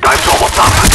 Time's almost up.